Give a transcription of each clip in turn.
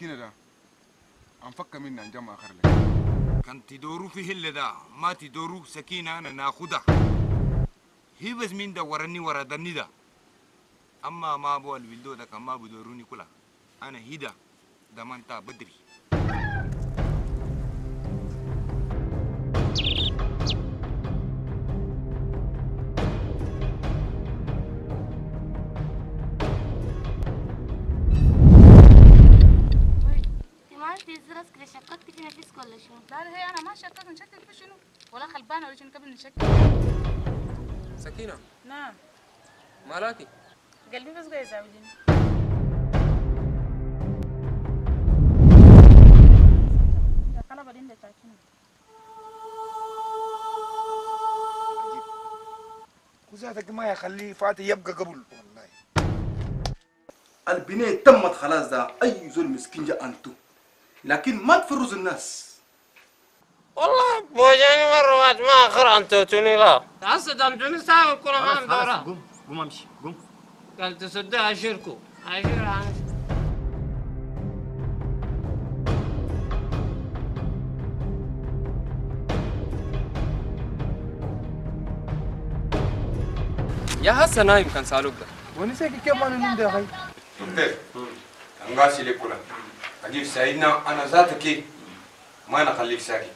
الكينه ده هنفك مني هنجمع آخر لك. كان تدوروا فيه اللي ده ما تدوروا سكينة أنا ناخدها. هي بس مين ده وراني ورا دني ده أما ما أبو الولدو ده كان ما بدوروني كلها. أنا هيدا ضمنتها بدري. ازرس كده شككت في نفسك ولا شو؟ لا لا هي أنا ما شكك نشكك في شنو؟ ولا خلبانة ولا شنو قبل نشكك سكينة. نعم. مالاتي؟ قلبي بس قاعد يزعجني قلب عندك تاكين وزادك ما يخليه فاتي يبقى قبل. والله. البناية تمت خلاص ده. أي زول مسكين جاء أنتو. لكن ما تفرز الناس. والله بوجاني مرات ما آخر انتوتوني لا. هسه دمتوني ساوي كل ما دورا قوم قوم أمشي قوم قال تصدق اشيركو اشير عن يا هسه نايم كان سالوك ده. ونسيك كيف ما ننده يا أخي دكتور أنغاسي أجيب سيدنا أنا ذاتك ما أنا خليك ساكت.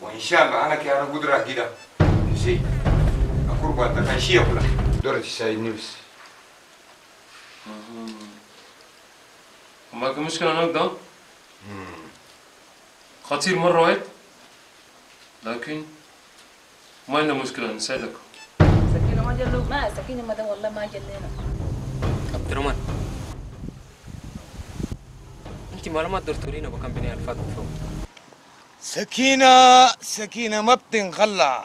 وإن شاء الله أنا كي أنا قدرة كده أقول بعد تكاشية كلها دورة سيدني بس. معك مشكلة هناك ده؟ خطير مرة واحد. لكن ما عندنا مشكلة نساعدك. سكينة ما جلو ما سكينة ما ده والله ما جلينا. عبد الرحمن. انت معلومات دكتورين وكان بني الفات فوق. سكينة سكينة ما بتنخلى